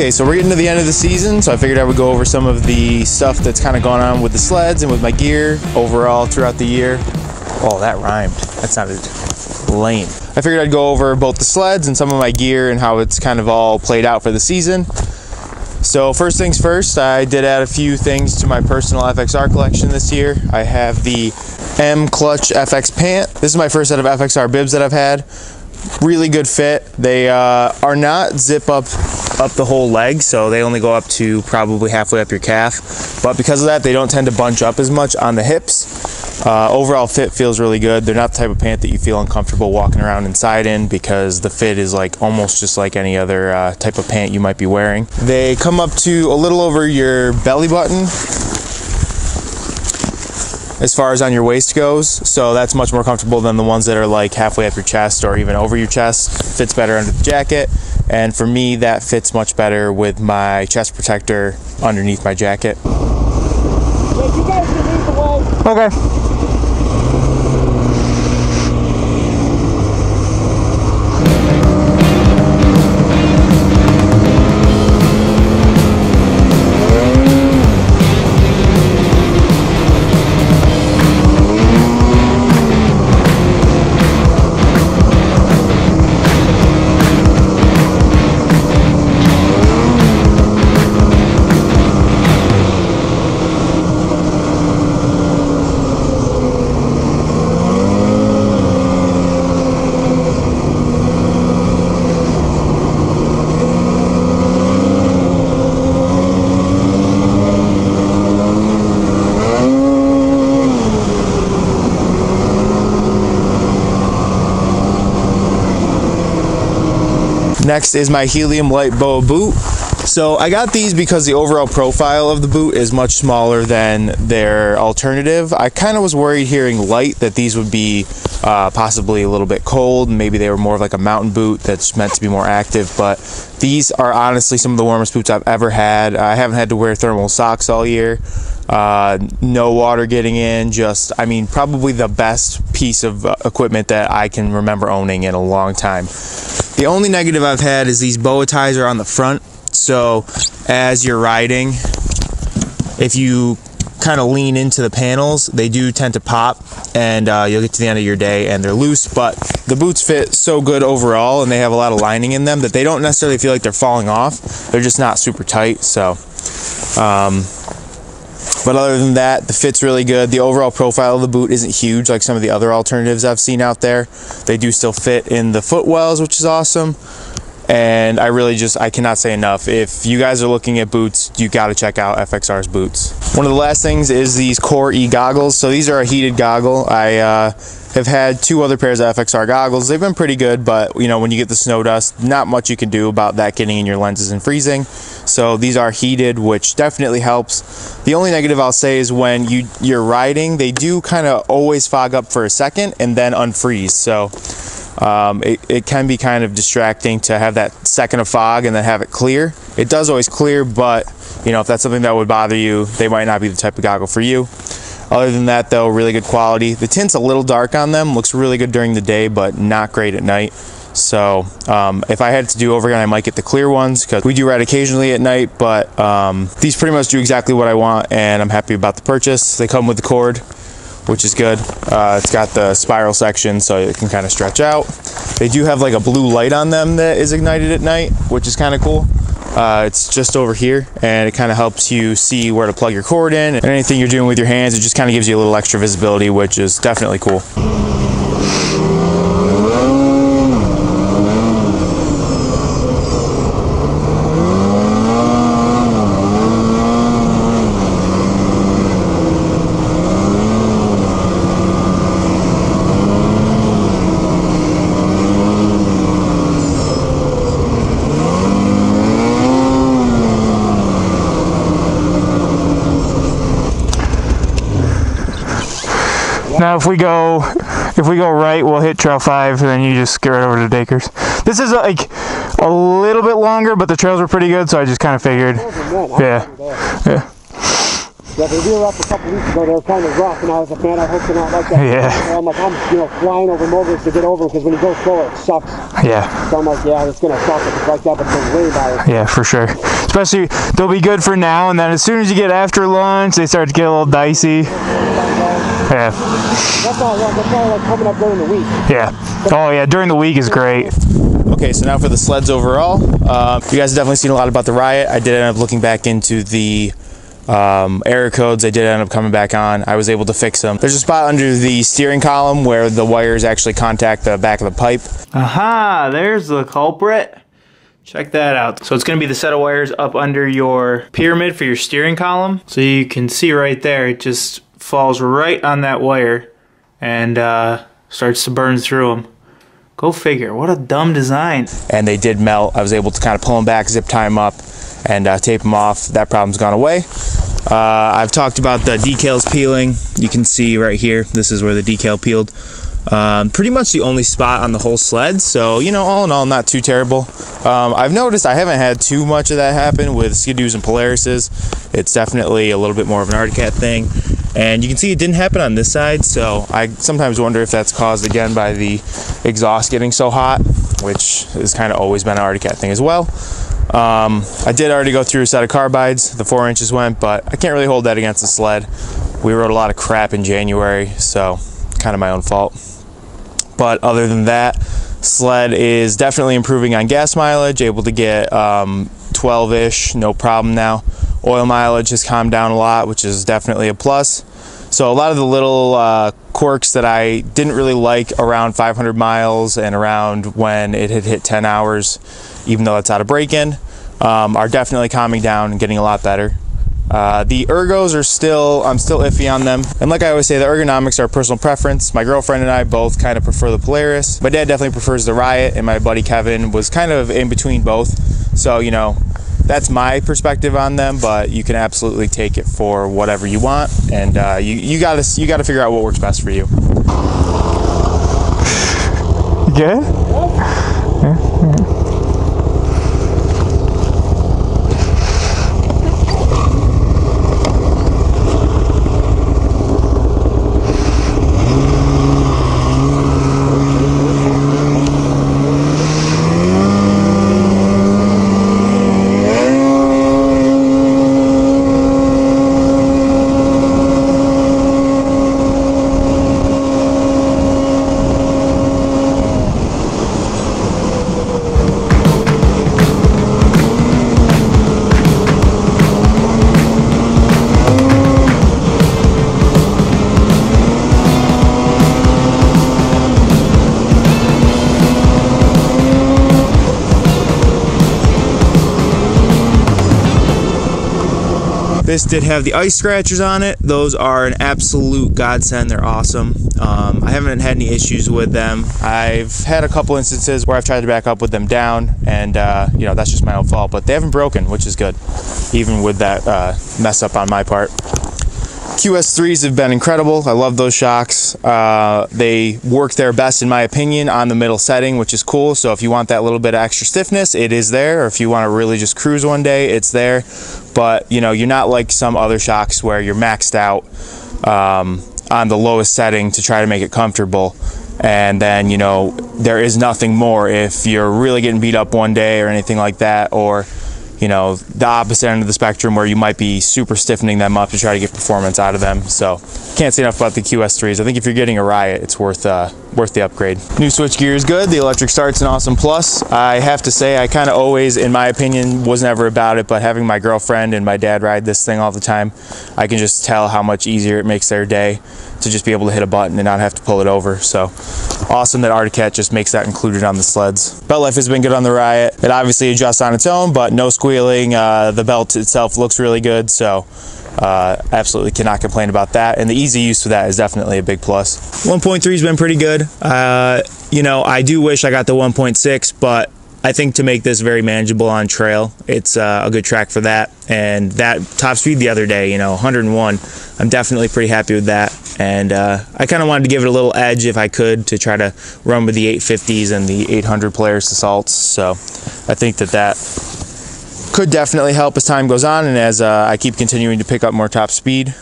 Okay, so we're getting to the end of the season, so I figured I would go over some of the stuff that's kind of gone on with the sleds and with my gear overall throughout the year. Oh, that rhymed. That sounded lame. I figured I'd go over both the sleds and some of my gear and how it's kind of all played out for the season. So first things first, I did add a few things to my personal FXR collection this year. I have the M Clutch FX pant. This is my first set of FXR bibs that I've had really good fit. They uh, are not zip up up the whole leg, so they only go up to probably halfway up your calf. But because of that, they don't tend to bunch up as much on the hips. Uh, overall fit feels really good. They're not the type of pant that you feel uncomfortable walking around inside in because the fit is like almost just like any other uh, type of pant you might be wearing. They come up to a little over your belly button as far as on your waist goes. So that's much more comfortable than the ones that are like halfway up your chest or even over your chest. Fits better under the jacket. And for me, that fits much better with my chest protector underneath my jacket. Okay. Next is my Helium Light Boa boot. So I got these because the overall profile of the boot is much smaller than their alternative. I kind of was worried hearing light that these would be uh, possibly a little bit cold. Maybe they were more of like a mountain boot that's meant to be more active, but these are honestly some of the warmest boots I've ever had. I haven't had to wear thermal socks all year. Uh, no water getting in, just, I mean, probably the best piece of uh, equipment that I can remember owning in a long time. The only negative I've had is these bow ties are on the front, so as you're riding, if you kind of lean into the panels, they do tend to pop and uh, you'll get to the end of your day and they're loose, but the boots fit so good overall and they have a lot of lining in them that they don't necessarily feel like they're falling off. They're just not super tight, so um, but other than that, the fit's really good. The overall profile of the boot isn't huge like some of the other alternatives I've seen out there. They do still fit in the footwells, which is awesome. And I really just, I cannot say enough. If you guys are looking at boots, you got to check out FXR's boots. One of the last things is these Core E goggles. So these are a heated goggle. I uh, have had two other pairs of FXR goggles. They've been pretty good, but you know, when you get the snow dust, not much you can do about that getting in your lenses and freezing. So these are heated, which definitely helps. The only negative I'll say is when you, you're riding, they do kind of always fog up for a second and then unfreeze. So um, it, it can be kind of distracting to have that second of fog and then have it clear. It does always clear, but you know, if that's something that would bother you, they might not be the type of goggle for you. Other than that though, really good quality. The tint's a little dark on them, looks really good during the day, but not great at night. So um, if I had to do over again, I might get the clear ones because we do ride occasionally at night, but um, these pretty much do exactly what I want and I'm happy about the purchase. They come with the cord, which is good. Uh, it's got the spiral section so it can kind of stretch out. They do have like a blue light on them that is ignited at night, which is kind of cool. Uh, it's just over here and it kind of helps you see where to plug your cord in and anything you're doing with your hands it just kind of gives you a little extra visibility which is definitely cool. If we go if we go right, we'll hit trail five, and then you just get right over to Daikers. This is uh, like a little bit longer, but the trails were pretty good, so I just kind of figured. Yeah. Yeah. Yeah, we were up a couple weeks ago. They were kind of rough, and I was like, man, I hope they're not like that. Yeah. So I'm like, I'm you know flying over moguls to get over because when you go slower, it sucks. Yeah. So I'm like, yeah, it's gonna suck if it's like that, but it's way better. Yeah, for sure. Especially, they'll be good for now, and then as soon as you get after lunch, they start to get a little dicey. Yeah, That's all. Yeah, that's all like coming up during the week. yeah. Oh, yeah, during the week is great. Okay, so now for the sleds overall. Um, you guys have definitely seen a lot about the Riot. I did end up looking back into the um, error codes. I did end up coming back on. I was able to fix them. There's a spot under the steering column where the wires actually contact the back of the pipe. Aha, there's the culprit. Check that out. So it's going to be the set of wires up under your pyramid for your steering column. So you can see right there, it just falls right on that wire and uh, starts to burn through them. Go figure. What a dumb design. and they did melt. I was able to kind of pull them back, zip tie them up, and uh, tape them off. That problem's gone away. Uh, I've talked about the decals peeling. You can see right here, this is where the decal peeled. Um, pretty much the only spot on the whole sled, so you know, all in all, not too terrible. Um, I've noticed I haven't had too much of that happen with Ski-Doos and Polarises. It's definitely a little bit more of an Arctic Cat thing, and you can see it didn't happen on this side. So I sometimes wonder if that's caused again by the exhaust getting so hot, which has kind of always been an Arctic Cat thing as well. Um, I did already go through a set of carbides. The four inches went, but I can't really hold that against the sled. We rode a lot of crap in January, so kind of my own fault. But other than that, sled is definitely improving on gas mileage, able to get um, 12-ish, no problem now. Oil mileage has calmed down a lot, which is definitely a plus. So a lot of the little uh, quirks that I didn't really like around 500 miles and around when it had hit 10 hours, even though it's out of break-in, um, are definitely calming down and getting a lot better. Uh, the ergos are still, I'm still iffy on them. And like I always say, the ergonomics are personal preference. My girlfriend and I both kind of prefer the Polaris. My dad definitely prefers the Riot, and my buddy Kevin was kind of in between both. So, you know, that's my perspective on them, but you can absolutely take it for whatever you want. And uh, you, you gotta, you gotta figure out what works best for you. Good? This did have the ice scratchers on it. Those are an absolute godsend. They're awesome. Um, I haven't had any issues with them. I've had a couple instances where I've tried to back up with them down, and uh, you know that's just my own fault. But they haven't broken, which is good, even with that uh, mess up on my part. QS3s have been incredible. I love those shocks. Uh, they work their best, in my opinion, on the middle setting, which is cool. So if you want that little bit of extra stiffness, it is there. Or if you want to really just cruise one day, it's there. But you know, you're not like some other shocks where you're maxed out um, on the lowest setting to try to make it comfortable. And then you know there is nothing more if you're really getting beat up one day or anything like that, or you know, the opposite end of the spectrum where you might be super stiffening them up to try to get performance out of them. So can't say enough about the QS3s. I think if you're getting a Riot, it's worth uh, worth the upgrade. New switch gear is good. The electric start's an awesome plus. I have to say, I kind of always, in my opinion, was never about it, but having my girlfriend and my dad ride this thing all the time, I can just tell how much easier it makes their day to just be able to hit a button and not have to pull it over. So awesome that Arctic Cat just makes that included on the sleds. Belt life has been good on the Riot. It obviously adjusts on its own, but no squealing. Uh, the belt itself looks really good, so uh, absolutely cannot complain about that. And the easy use of that is definitely a big plus. 1.3 has been pretty good. Uh, you know, I do wish I got the 1.6, but I think to make this very manageable on trail, it's uh, a good track for that. And that top speed the other day, you know, 101, I'm definitely pretty happy with that. And uh, I kind of wanted to give it a little edge if I could to try to run with the 850s and the 800 Polaris Assaults. So I think that that could definitely help as time goes on and as uh, I keep continuing to pick up more top speed.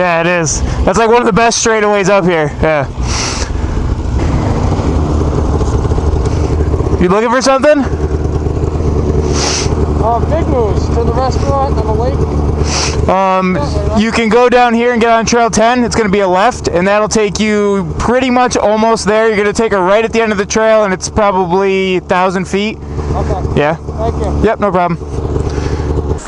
Yeah, it is. That's like one of the best straightaways up here. Yeah. You looking for something? Uh, Big Moose to the restaurant on the lake. Um, you can go down here and get on Trail 10. It's going to be a left, and that'll take you pretty much almost there. You're going to take a right at the end of the trail, and it's probably 1,000 feet. Okay. Yeah. Thank you. Yep, no problem.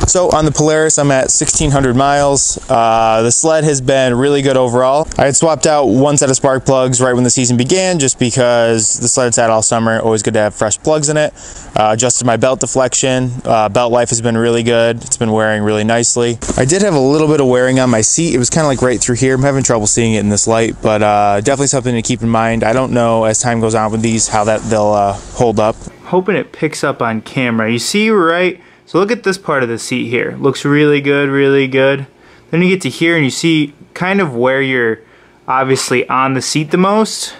So on the Polaris, I'm at 1600 miles. Uh, the sled has been really good overall. I had swapped out one set of spark plugs right when the season began just because the sled had all summer. Always good to have fresh plugs in it. Uh, adjusted my belt deflection. Uh, belt life has been really good. It's been wearing really nicely. I did have a little bit of wearing on my seat. It was kind of like right through here. I'm having trouble seeing it in this light, but uh, definitely something to keep in mind. I don't know as time goes on with these how that they'll uh, hold up. Hoping it picks up on camera. You see right, so look at this part of the seat here. Looks really good, really good. Then you get to here and you see kind of where you're obviously on the seat the most.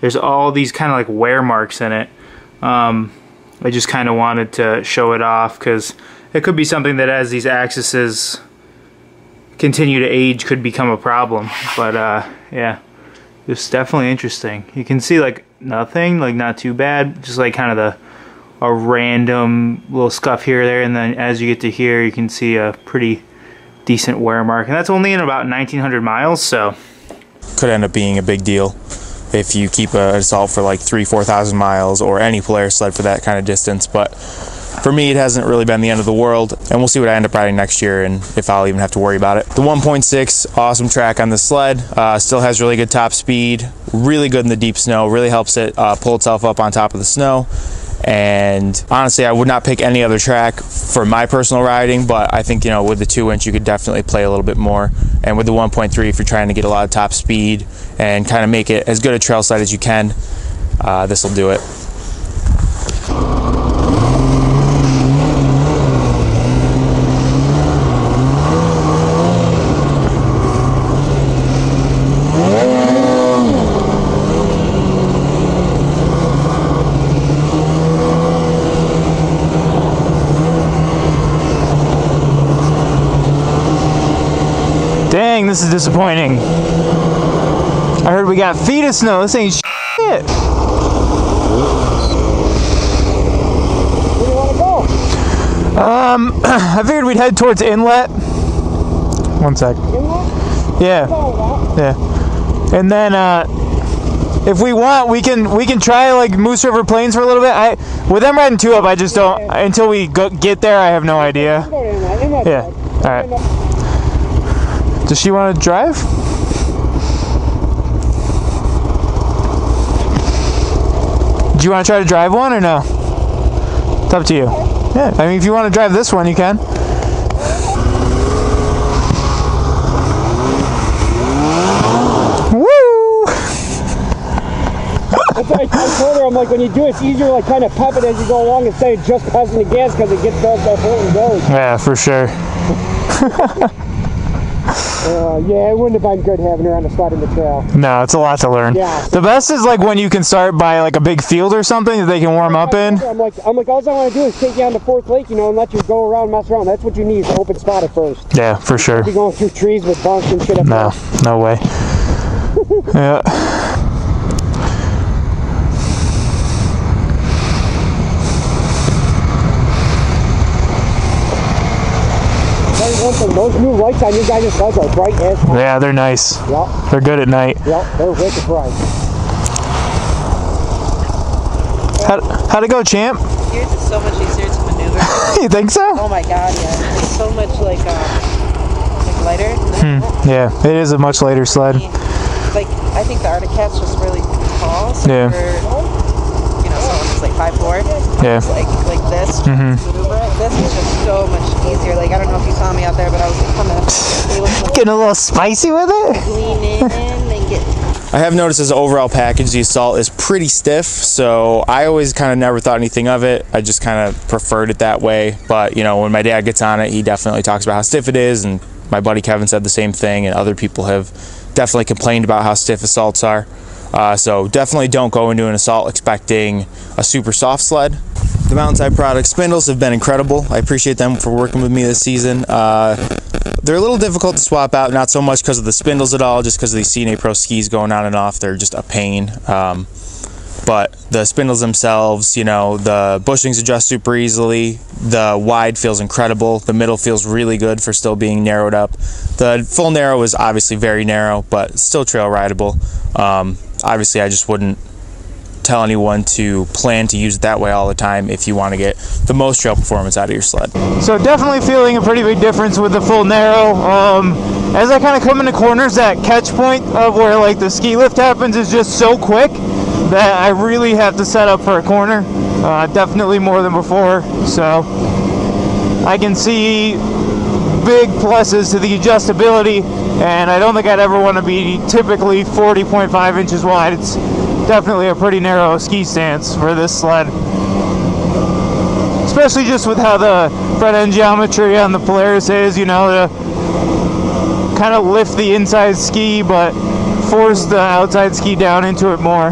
There's all these kind of like wear marks in it. Um, I just kind of wanted to show it off because it could be something that as these axes continue to age could become a problem. But uh, yeah, it's definitely interesting. You can see like nothing, like not too bad, just like kind of the a random little scuff here there, and then as you get to here, you can see a pretty decent wear mark, and that's only in about 1,900 miles. So could end up being a big deal if you keep a assault for like three, four thousand miles, or any Polaris sled for that kind of distance. But for me, it hasn't really been the end of the world, and we'll see what I end up riding next year and if I'll even have to worry about it. The 1.6, awesome track on the sled, uh, still has really good top speed, really good in the deep snow, really helps it uh, pull itself up on top of the snow. And honestly, I would not pick any other track for my personal riding, but I think, you know, with the two inch, you could definitely play a little bit more. And with the 1.3, if you're trying to get a lot of top speed and kind of make it as good a trail sled as you can, uh, this will do it. This is disappointing. I heard we got feet of snow. This ain't shit. Um, I figured we'd head towards Inlet. One sec. Inlet? Yeah, yeah. And then, uh, if we want, we can we can try like Moose River Plains for a little bit. I with them riding two up, I just don't until we go, get there. I have no idea. Yeah. All right. Does she want to drive? Do you want to try to drive one or no? It's up to you. Yeah, I mean, if you want to drive this one, you can. Woo! That's why I, I told her, I'm like, when you do it, it's easier to like kind of pump it as you go along instead of just pressing the gas because it gets built up and goes. Yeah, for sure. Uh, yeah, it wouldn't have been good having her on the sled in the trail. No, it's a lot to learn. Yeah. The best is like when you can start by like a big field or something that they can warm up in. I'm like, I'm like, all I want to do is take you on the Fourth Lake, you know, and let you go around, mess around. That's what you need an open spot at first. Yeah, for sure. Be going through trees with bunks and shit up No, no way. yeah. there. Tell you one thing, those new lights on your guys' sleds are bright as hell. Yeah, they're nice. Yep, They're good at night. yep, they're wicked bright. How, how'd it go, champ? Yours is so much easier to maneuver. You think so? oh my god, yeah. It's so much like um like lighter. Yeah, it is a much lighter sled. Like I think the Arctic Cat's just really tall. So Yeah. for you know someone who's like five four, Yeah. like like this, Mm-hmm. This is just so much easier. Like I don't know if you saw me out there, but I was kind of Getting a little spicy with it? lean in and get I have noticed as an overall package, the Assault is pretty stiff, so I always kind of never thought anything of it. I just kind of preferred it that way. But, you know, when my dad gets on it, he definitely talks about how stiff it is, and my buddy Kevin said the same thing, and other people have definitely complained about how stiff Assaults are. Uh, so definitely don't go into an Assault expecting a super soft sled. The Mountainside Product spindles have been incredible. I appreciate them for working with me this season. Uh, they're a little difficult to swap out, not so much because of the spindles at all, just because of these C&A Pro skis going on and off. They're just a pain. Um, but the spindles themselves, you know, the bushings adjust super easily. The wide feels incredible. The middle feels really good for still being narrowed up. The full narrow is obviously very narrow, but still trail rideable. Um, obviously, I just wouldn't tell anyone to plan to use it that way all the time if you want to get the most trail performance out of your sled. So definitely feeling a pretty big difference with the full narrow. Um, as I kind of come into corners, that catch point of where like the ski lift happens is just so quick that I really have to set up for a corner. Uh, definitely more than before. So I can see big pluses to the adjustability, and I don't think I'd ever want to be typically 40.5 inches wide. It's definitely a pretty narrow ski stance for this sled especially just with how the front end geometry on the Polaris is, you know, to kind of lift the inside ski but force the outside ski down into it more.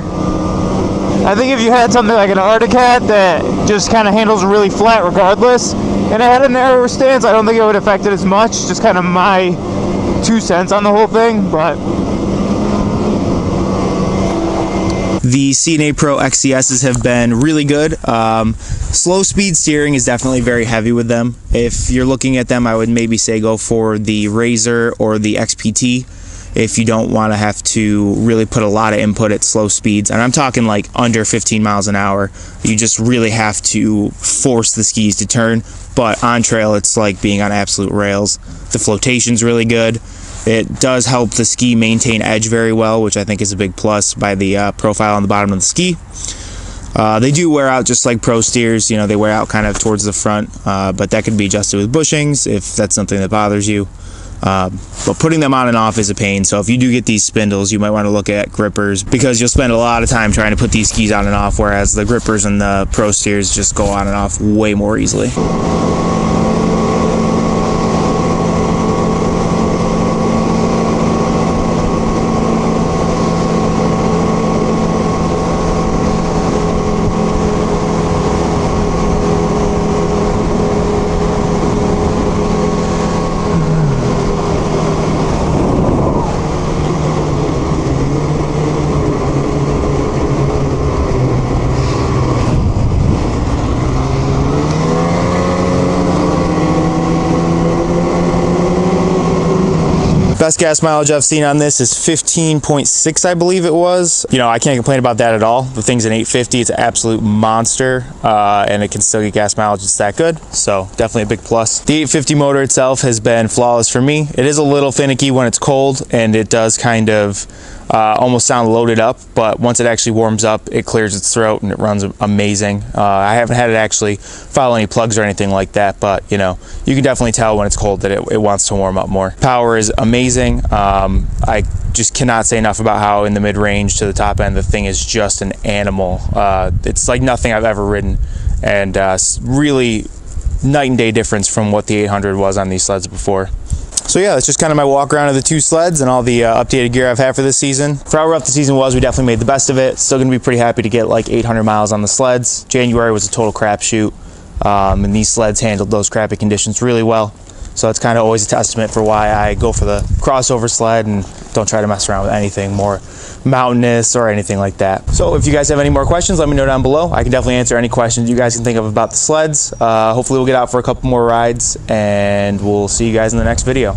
I think if you had something like an Arctic Cat that just kind of handles really flat regardless, and it had a narrower stance, I don't think it would affect it as much. Just kind of my two cents on the whole thing, but The C&A Pro XCSs have been really good. Um, slow speed steering is definitely very heavy with them. If you're looking at them, I would maybe say go for the Razor or the XPT if you don't want to have to really put a lot of input at slow speeds. And I'm talking like under 15 miles an hour. You just really have to force the skis to turn. But on trail, it's like being on absolute rails. The flotation's really good. It does help the ski maintain edge very well, which I think is a big plus by the uh, profile on the bottom of the ski. Uh, they do wear out just like pro steers, you know, they wear out kind of towards the front, uh, but that can be adjusted with bushings if that's something that bothers you. Uh, but putting them on and off is a pain. So if you do get these spindles, you might want to look at grippers because you'll spend a lot of time trying to put these skis on and off, whereas the grippers and the pro steers just go on and off way more easily. Best gas mileage I've seen on this is 15.6, I believe it was. You know, I can't complain about that at all. The thing's an 850, it's an absolute monster, uh, and it can still get gas mileage. It's that good, so definitely a big plus. The 850 motor itself has been flawless for me. It is a little finicky when it's cold, and it does kind of uh, almost sound loaded up, but once it actually warms up, it clears its throat and it runs amazing. Uh, I haven't had it actually follow any plugs or anything like that, but you know, you can definitely tell when it's cold that it, it wants to warm up more. Power is amazing. Um, I just cannot say enough about how in the mid range to the top end, the thing is just an animal. Uh, it's like nothing I've ever ridden, and uh, really night and day difference from what the 800 was on these sleds before. So yeah, that's just kind of my walk around of the two sleds and all the uh, updated gear I've had for this season. For how rough the season was, we definitely made the best of it. Still gonna be pretty happy to get like 800 miles on the sleds. January was a total crapshoot, um, and these sleds handled those crappy conditions really well. So that's kind of always a testament for why I go for the crossover sled and don't try to mess around with anything more mountainous or anything like that. So if you guys have any more questions, let me know down below. I can definitely answer any questions you guys can think of about the sleds. Uh, hopefully we'll get out for a couple more rides and we'll see you guys in the next video.